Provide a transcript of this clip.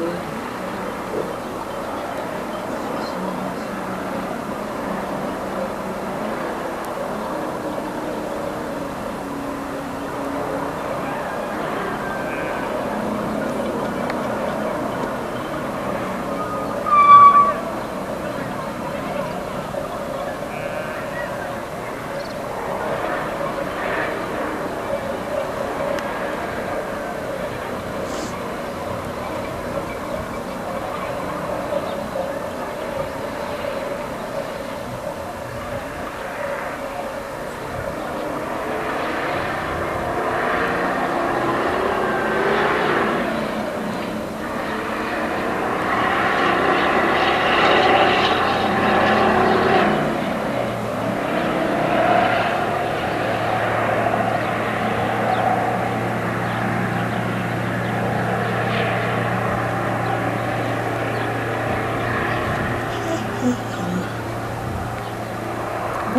Amen.